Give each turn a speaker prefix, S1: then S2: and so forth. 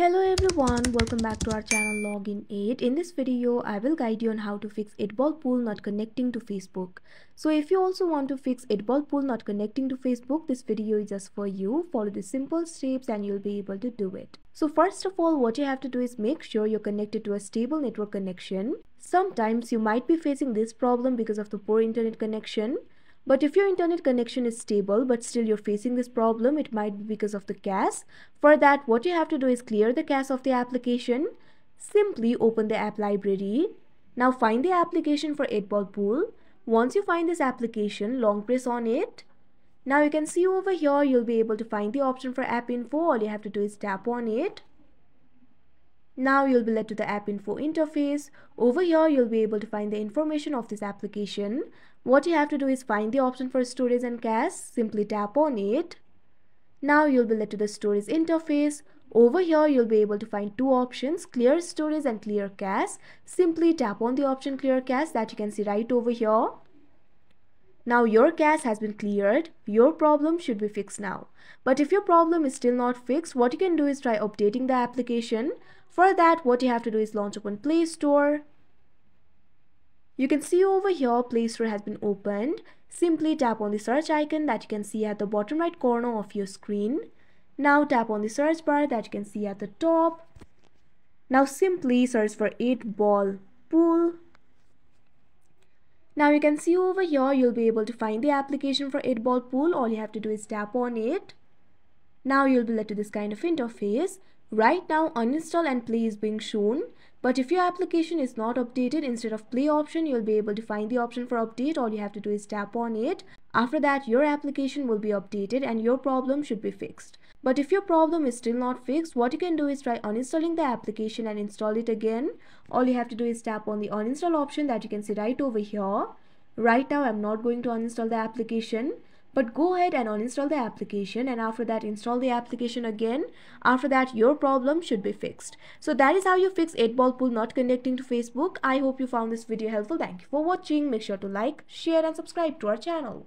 S1: Hello everyone, welcome back to our channel Login Aid. In this video, I will guide you on how to fix 8-ball pool not connecting to Facebook. So if you also want to fix 8-ball pool not connecting to Facebook, this video is just for you. Follow the simple steps and you'll be able to do it. So first of all, what you have to do is make sure you're connected to a stable network connection. Sometimes you might be facing this problem because of the poor internet connection. But if your internet connection is stable but still you're facing this problem, it might be because of the cache. For that, what you have to do is clear the cache of the application. Simply open the app library. Now find the application for 8-ball pool. Once you find this application, long press on it. Now you can see over here, you'll be able to find the option for app info. All you have to do is tap on it. Now you'll be led to the app info interface. Over here you'll be able to find the information of this application. What you have to do is find the option for storage and cache. Simply tap on it. Now you'll be led to the storage interface. Over here you'll be able to find two options clear storage and clear cache. Simply tap on the option clear cache that you can see right over here. Now your cache has been cleared. Your problem should be fixed now. But if your problem is still not fixed, what you can do is try updating the application. For that, what you have to do is launch open Play Store. You can see over here Play Store has been opened. Simply tap on the search icon that you can see at the bottom right corner of your screen. Now tap on the search bar that you can see at the top. Now simply search for 8 ball pool. Now you can see over here you'll be able to find the application for 8 ball pool. All you have to do is tap on it. Now you'll be led to this kind of interface. Right now uninstall and play is being shown. But if your application is not updated, instead of play option, you'll be able to find the option for update. All you have to do is tap on it. After that, your application will be updated and your problem should be fixed. But if your problem is still not fixed, what you can do is try uninstalling the application and install it again. All you have to do is tap on the uninstall option that you can see right over here. Right now, I'm not going to uninstall the application but go ahead and uninstall the application and after that install the application again after that your problem should be fixed so that is how you fix 8 ball pool not connecting to facebook i hope you found this video helpful thank you for watching make sure to like share and subscribe to our channel